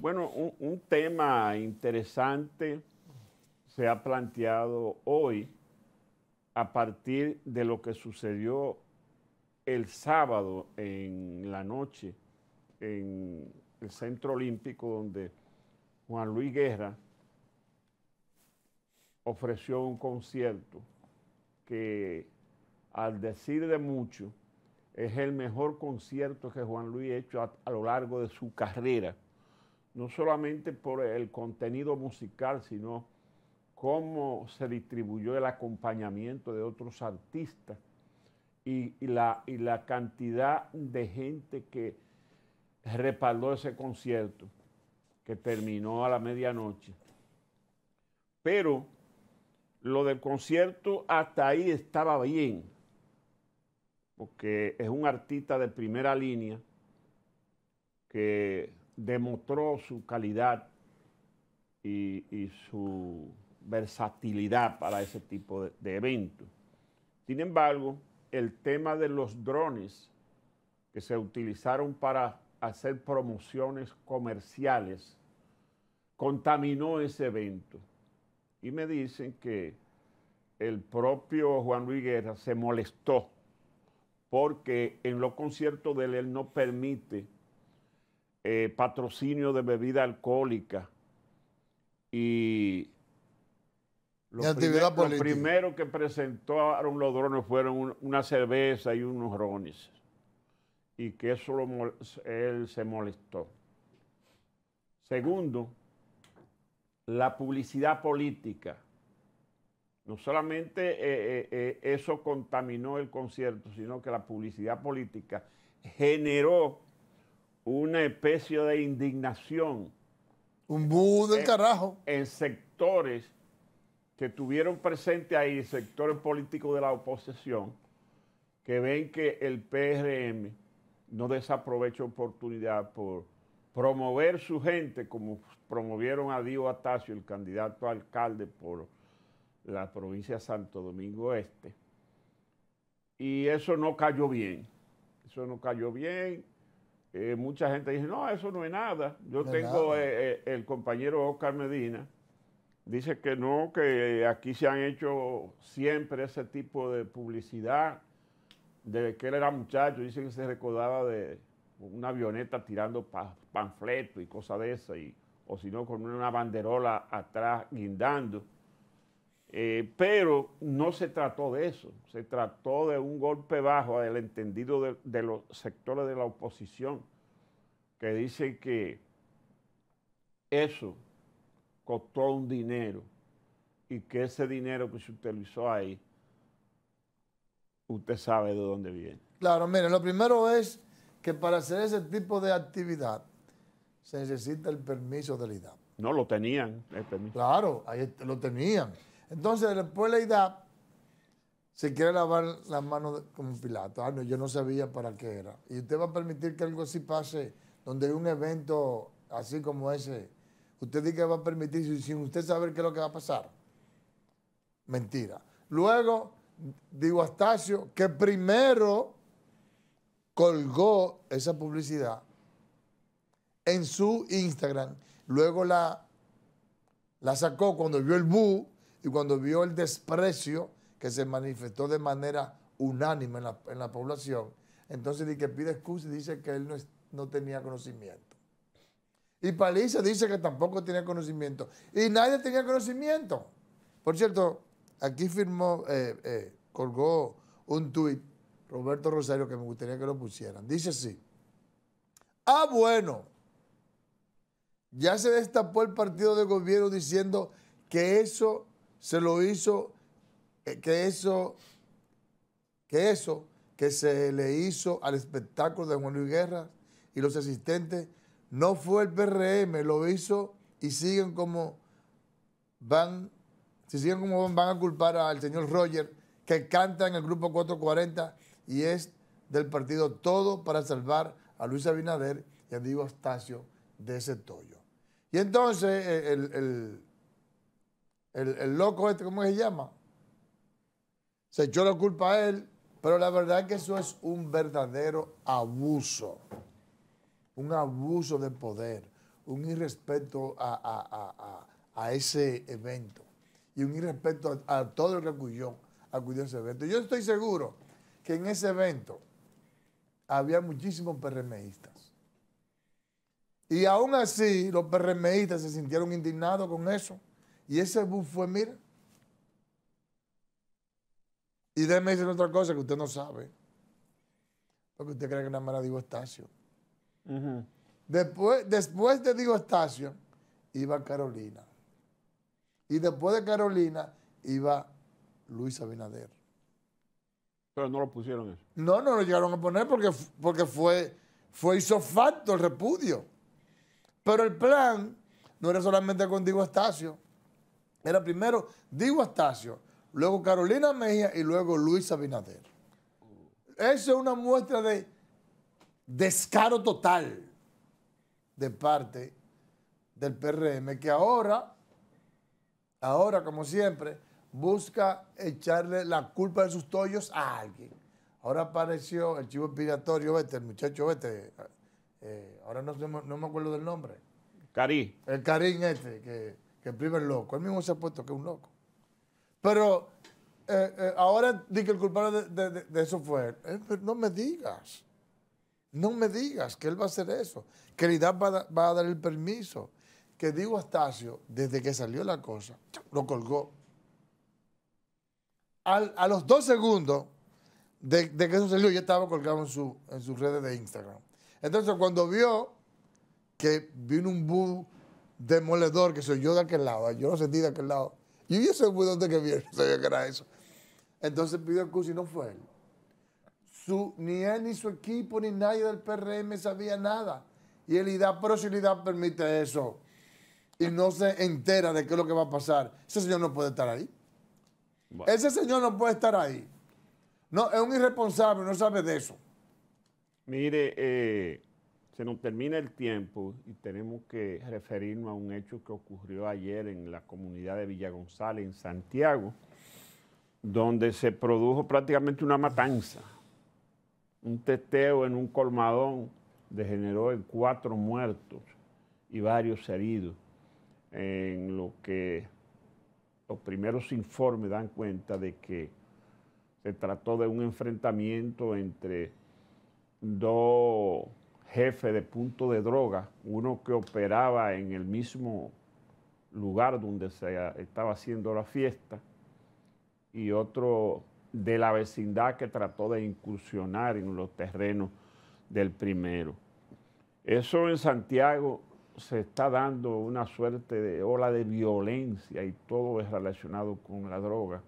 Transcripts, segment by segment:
Bueno, un, tema interesante se ha planteado hoy a partir de lo que sucedió el sábado en la noche en el Centro Olímpico donde Juan Luis Guerra ofreció un concierto que al decir de mucho es el mejor concierto que Juan Luis ha hecho a, lo largo de su carrera, no solamente por el contenido musical, sino cómo se distribuyó el acompañamiento de otros artistas y, la, y la cantidad de gente que respaldó ese concierto que terminó a la medianoche. Pero lo del concierto hasta ahí estaba bien porque es un artista de primera línea que demostró su calidad y, su versatilidad para ese tipo de, eventos. Sin embargo, el tema de los drones que se utilizaron para hacer promociones comerciales contaminó ese evento. Y me dicen que el propio Juan Luis Guerra se molestó porque en los conciertos de él, no permite eh, patrocinio de bebida alcohólica. Y lo, primero que presentaron los drones fueron una cerveza y unos rones y que eso él se molestó. Segundo, la publicidad política. No solamente eh, eh, eso contaminó el concierto, sino que la publicidad política generó una especie de indignación. Un bu del carajo. En sectores que tuvieron presente ahí, sectores políticos de la oposición, que ven que el PRM no desaprovecha oportunidad por promover su gente, como promovieron a Dio Atacio, el candidato a alcalde por la provincia de Santo Domingo Este. Y eso no cayó bien. Eso no cayó bien. Eh, mucha gente dice, no, eso no es nada. Yo tengo eh, eh, el compañero Oscar Medina, dice que no, que aquí se han hecho siempre ese tipo de publicidad. Desde que él era muchacho, dice que se recordaba de una avioneta tirando panfletos y cosas de esas, y, o si no, con una banderola atrás guindando. Eh, pero no se trató de eso, se trató de un golpe bajo al entendido de, los sectores de la oposición que dicen que eso costó un dinero y que ese dinero que se utilizó ahí, usted sabe de dónde viene. Claro, mire, lo primero es que para hacer ese tipo de actividad se necesita el permiso de la IDAP. No, lo tenían, el permiso. Claro, ahí lo tenían. Entonces, después la edad se quiere lavar las manos como Pilato. Ah, no, yo no sabía para qué era. Y usted va a permitir que algo así pase, donde hay un evento así como ese. Usted dice que va a permitir sin usted saber qué es lo que va a pasar. Mentira. Luego, digo Astacio, que primero colgó esa publicidad en su Instagram, luego la, la sacó cuando vio el bu y cuando vio el desprecio que se manifestó de manera unánime en la, población, entonces dice que pide excusa y dice que él no, no tenía conocimiento. Y Paliza dice que tampoco tenía conocimiento. Y nadie tenía conocimiento. Por cierto, aquí firmó, eh, eh, colgó un tuit Roberto Rosario que me gustaría que lo pusieran. Dice así. Ah, bueno. Ya se destapó el partido de gobierno diciendo que eso se lo hizo, eh, que eso, que eso que se le hizo al espectáculo de Juan Luis Guerra y los asistentes no fue el PRM, lo hizo y siguen como van, si siguen como van, a culpar al señor Roger, que canta en el grupo 440 y es del partido Todo para salvar a Luis Abinader y a Diego Astacio de ese tollo. Y entonces eh, el el, loco este, ¿cómo se llama? Se echó la culpa a él, pero la verdad es que eso es un verdadero abuso, un abuso de poder, un irrespeto a, a- a- a ese evento y un irrespeto a, a todo el que acudió, acudió a ese evento. Yo estoy seguro que en ese evento había muchísimos PRMistas. Y aún así, los PRMistas se sintieron indignados con eso. Y ese bus fue, mira. Y déjeme decir otra cosa que usted no sabe. Porque usted cree que nada más era Diego Estacio. Después, después de Diego Estacio, iba Carolina. Y después de Carolina, iba Luis Abinader. Pero no lo pusieron eso. No, no lo llegaron a poner porque, porque fue, fue hizo facto el repudio. Pero el plan no era solamente con Diego Estacio. Era primero Diego Estacio, luego Carolina Mejía y luego Luis Abinader. Eso es una muestra de descaro total de parte del PRM que ahora, ahora como siempre, busca echarle la culpa de sus tollos a alguien. Ahora apareció el chivo expiratorio, este, el muchacho este, eh, ahora no, me- no me acuerdo del nombre, Cari, el Karim este, que, que el loco. Él mismo se ha puesto que un loco. Pero eh, eh, ahora di que el culpable de, eso fue él. Eh, pero no me digas. No me digas que él va a hacer eso. Que el IDAP va, va a dar el permiso. Que Diego Astacio, desde que salió la cosa, lo colgó. Al- a los dos segundos de, de que eso salió, ya estaba colgado en, su, en sus redes de Instagram. Entonces, cuando vio que vino un bus demoledor que soy yo de aquel lado, yo lo sentí de aquel lado. Y yo ese bus donde que viene, sabía que era eso. Entonces pidió excusa y no fue él. Su, ni él, ni su equipo, ni nadie del PRM sabía nada. Y el IDAP, pero si el IDAP permite eso y no se entera de qué es lo que va a pasar, ese señor no puede estar ahí. Bueno. Ese señor no puede estar ahí. No, es un irresponsable, no sabe de eso. mire, eh, se nos termina el tiempo y tenemos que referirnos a un hecho que ocurrió ayer en la comunidad de Villa González, en Santiago, donde se produjo prácticamente una matanza. Un teteo en un colmadón degeneró en cuatro muertos y varios heridos, en lo que los primeros informes dan cuenta de que se trató de un enfrentamiento entre dos jefes de punto de droga, uno que operaba en el mismo lugar donde se estaba haciendo la fiesta y otro de la vecindad que trató de incursionar en los terrenos del primero. Eso en Santiago se está dando una suerte de ola de violencia y todo es relacionado con la droga.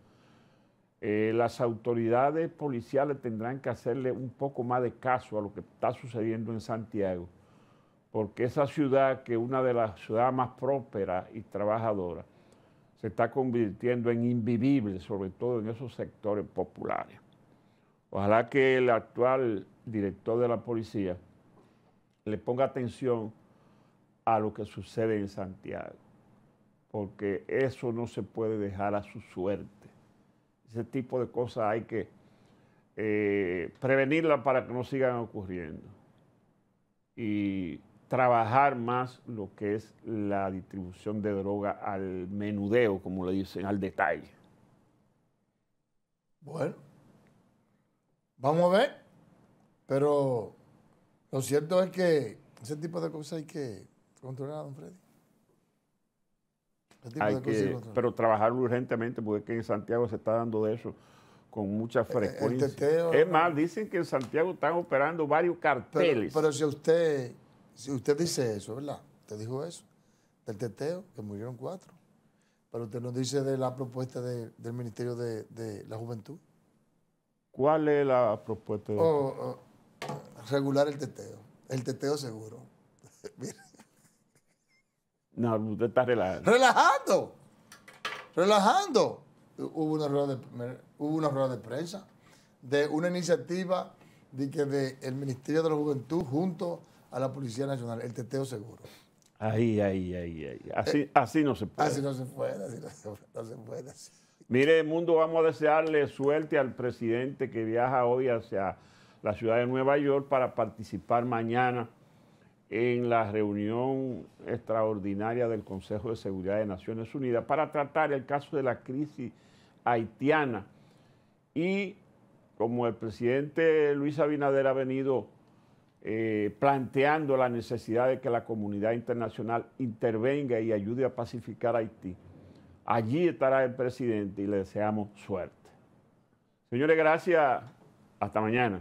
Eh, las autoridades policiales tendrán que hacerle un poco más de caso a lo que está sucediendo en Santiago, porque esa ciudad, que es una de las ciudades más prósperas y trabajadoras, se está convirtiendo en invivible, sobre todo en esos sectores populares. Ojalá que el actual director de la policía le ponga atención a lo que sucede en Santiago, porque eso no se puede dejar a su suerte. Ese tipo de cosas hay que eh, prevenirlas para que no sigan ocurriendo y trabajar más lo que es la distribución de droga al menudeo, como le dicen, al detalle. Bueno, vamos a ver. Pero lo cierto es que ese tipo de cosas hay que controlar, don Freddy. Hay que, pero trabajar urgentemente porque es que en Santiago se está dando de eso con mucha frecuencia. teteo, es más, dicen que en Santiago están operando varios carteles. pero si usted, si usted dice eso, ¿verdad? Usted dijo eso, del teteo, que murieron cuatro. Pero usted nos dice de la propuesta de- del Ministerio de, de la Juventud. ¿Cuál es la propuesta? de- O, o, regular el teteo. El teteo seguro. Mira, No, usted está relajando. relajando. Relajando. Hubo una rueda de, hubo una rueda de prensa de una iniciativa de que de el Ministerio de la Juventud junto a la Policía Nacional, el teteo seguro. Ahí, ahí, ahí, ahí. Así, así no se puede. Así no se puede, así no se, no se puede. así. Mire, mundo, vamos a desearle suerte al presidente que viaja hoy hacia la ciudad de Nueva York para participar mañana en la reunión extraordinaria del Consejo de Seguridad de Naciones Unidas para tratar el caso de la crisis haitiana. Y como el presidente Luis Abinader ha venido eh, planteando la necesidad de que la comunidad internacional intervenga y ayude a pacificar Haití. Allí estará el presidente y le deseamos suerte. Señores, gracias. Hasta mañana.